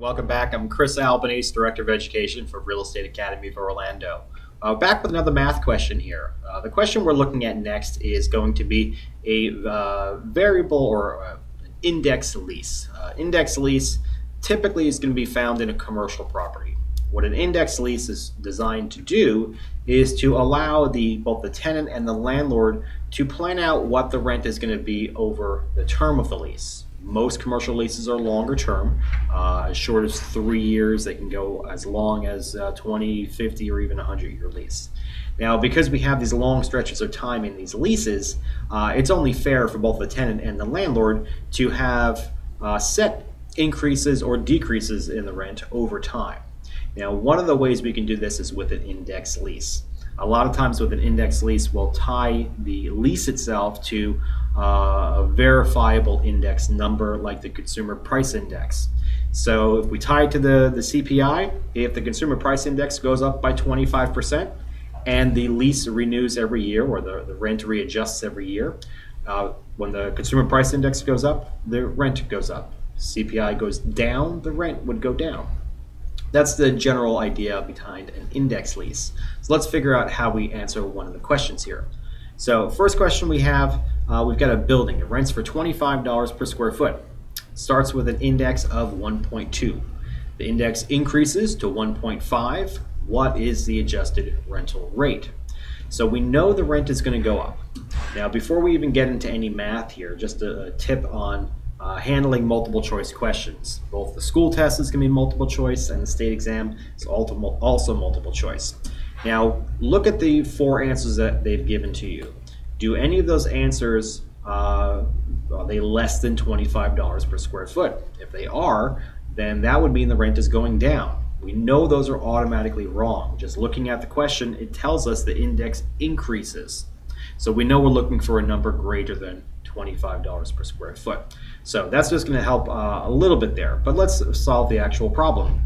Welcome back. I'm Chris Albanese, Director of Education for Real Estate Academy of Orlando. Uh, back with another math question here. Uh, the question we're looking at next is going to be a uh, variable or uh, index lease. Uh, index lease typically is going to be found in a commercial property. What an index lease is designed to do is to allow the both the tenant and the landlord to plan out what the rent is going to be over the term of the lease. Most commercial leases are longer term, uh, as short as three years. They can go as long as uh, 20, 50, or even 100 year lease. Now, because we have these long stretches of time in these leases, uh, it's only fair for both the tenant and the landlord to have uh, set increases or decreases in the rent over time. Now, one of the ways we can do this is with an index lease. A lot of times with an index lease, we'll tie the lease itself to uh, a verifiable index number like the consumer price index. So if we tie it to the, the CPI, if the consumer price index goes up by 25% and the lease renews every year or the, the rent readjusts every year, uh, when the consumer price index goes up, the rent goes up. CPI goes down, the rent would go down. That's the general idea behind an index lease. So let's figure out how we answer one of the questions here. So first question we have, uh, we've got a building. It rents for $25 per square foot. Starts with an index of 1.2. The index increases to 1.5. What is the adjusted rental rate? So we know the rent is going to go up. Now, before we even get into any math here, just a, a tip on uh, handling multiple choice questions. Both the school test is going to be multiple choice and the state exam is also multiple choice. Now, look at the four answers that they've given to you. Do any of those answers, uh, are they less than $25 per square foot? If they are, then that would mean the rent is going down. We know those are automatically wrong. Just looking at the question, it tells us the index increases. So we know we're looking for a number greater than $25 per square foot. So that's just going to help uh, a little bit there. But let's solve the actual problem.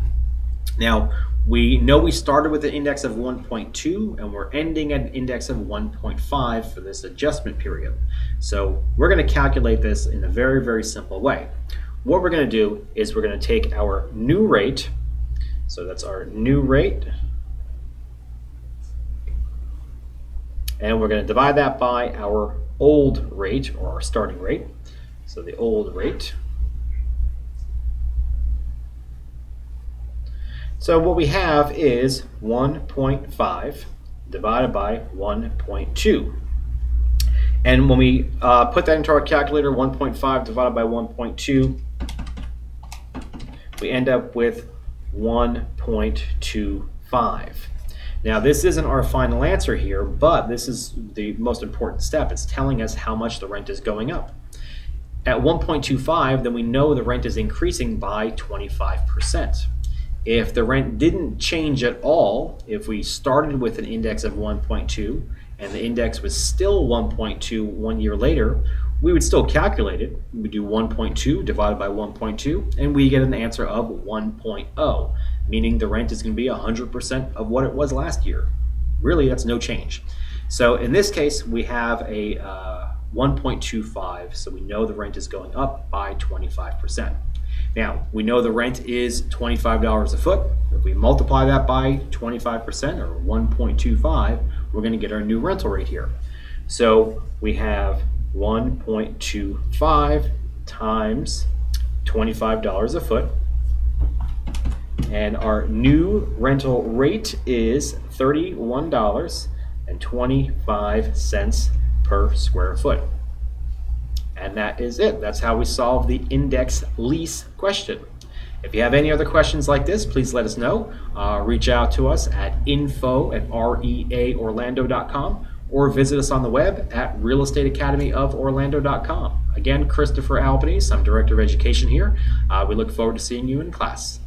Now, we know we started with an index of 1.2 and we're ending at an index of 1.5 for this adjustment period. So we're going to calculate this in a very, very simple way. What we're going to do is we're going to take our new rate, so that's our new rate, and we're going to divide that by our old rate or our starting rate. So the old rate. So what we have is 1.5 divided by 1.2. And when we uh, put that into our calculator, 1.5 divided by 1.2, we end up with 1.25. Now this isn't our final answer here, but this is the most important step. It's telling us how much the rent is going up. At 1.25, then we know the rent is increasing by 25%. If the rent didn't change at all, if we started with an index of 1.2 and the index was still 1.2 one year later, we would still calculate it. We do 1.2 divided by 1.2, and we get an answer of 1.0 meaning the rent is going to be 100% of what it was last year. Really, that's no change. So in this case, we have a uh, 1.25, so we know the rent is going up by 25%. Now, we know the rent is $25 a foot. If we multiply that by 25% or 1.25, we're going to get our new rental rate here. So we have 1.25 times $25 a foot and our new rental rate is $31.25 per square foot. And that is it. That's how we solve the index lease question. If you have any other questions like this, please let us know. Uh, reach out to us at info at reaorlando.com or visit us on the web at realestateacademyoforlando.com. Again, Christopher Albanese, I'm Director of Education here. Uh, we look forward to seeing you in class.